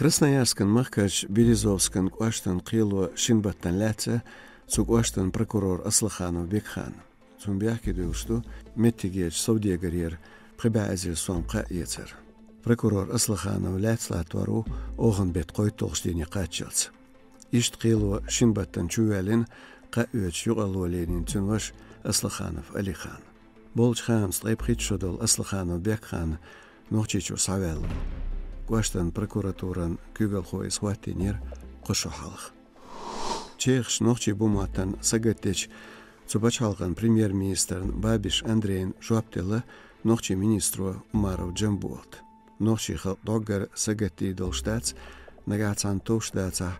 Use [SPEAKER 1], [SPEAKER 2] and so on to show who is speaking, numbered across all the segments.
[SPEAKER 1] Красноярскан махкач Березовскан кваштан қилу шинбаттан ләтсі, цугваштан прокурор Аслаханов Бекхан. Цун бяхки дылшту меттигеч совдегарьер прибәзил сомқа ецер. Прокурор Аслаханов ләтслатвару оғын бет қой тоғыстені қатчылсы. Ишт қилу шинбаттан чувәлін қа өч юғалуаленин цунваш Аслаханов Алихан. Болч хан слайп хитшодол Аслаханов Бекхан нохчичу савел. Гуаштан прокуратуран күгел хой сваттинер қошохалық. Чехш нохчи буматтан сагаттеч Цубач алған премьер-министрін Бабиш Андрейн жуаптелы нохчи министру Умаров Джамбуолт. Нохчи доггар сагатти долштац, нагацан тоштаца,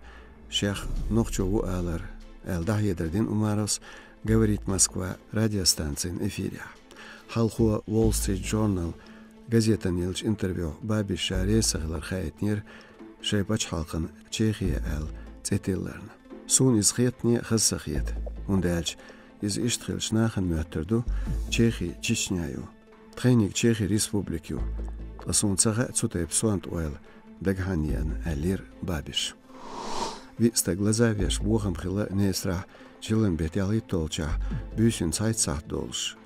[SPEAKER 1] шех нохчу у алар, эл дахедердин Умаровс, говорит Москва радиостанциян эфире. Халхуа Wall Street Journal газетан елч интервью Бабиш Шаресахлар хаятнер шайбач халқын Чехия әл цетиллерн. Сун из хетни хассахет. Ундэлч из иштхил шнахан мөттерду Чехи Чечняю. Трейник Чехи Республикю. Тасун цага цутеп суант ойл дагханьян алир бабиш. Виста глаза веш бухам хила несра жилен бетяли толча бюсин цайтсах долш.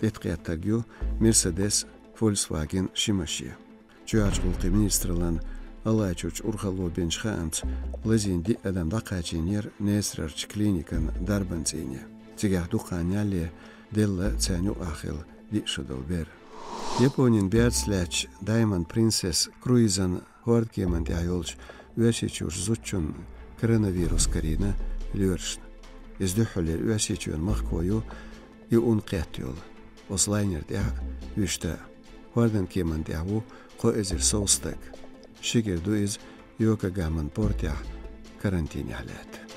[SPEAKER 1] Детқияттагю Мерседес Volkswagen Шимаши. Чуач булты министрлан Алайчуч урхало бенчхаанц лазинди адам дақачинер несрарч клиникан дарбанцине. Тигах ахил. Японин Diamond Princess круизан зучун коронавирус карина и. Хуардан кеман дяву қо эзер соустак. Шигерду из Йока Гаман портя карантине алет.